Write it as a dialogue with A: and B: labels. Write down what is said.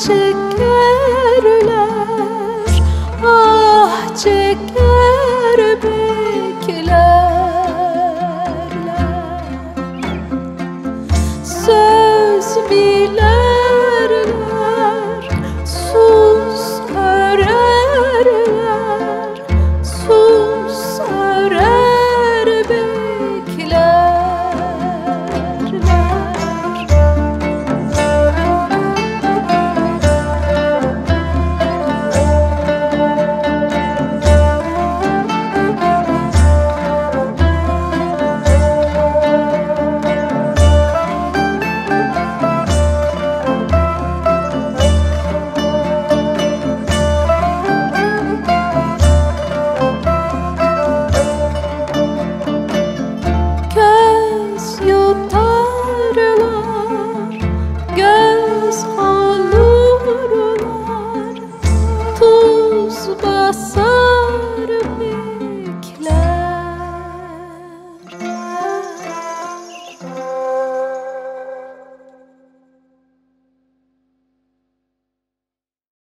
A: çekerler Ah çeker beklerler. Söz bile coração.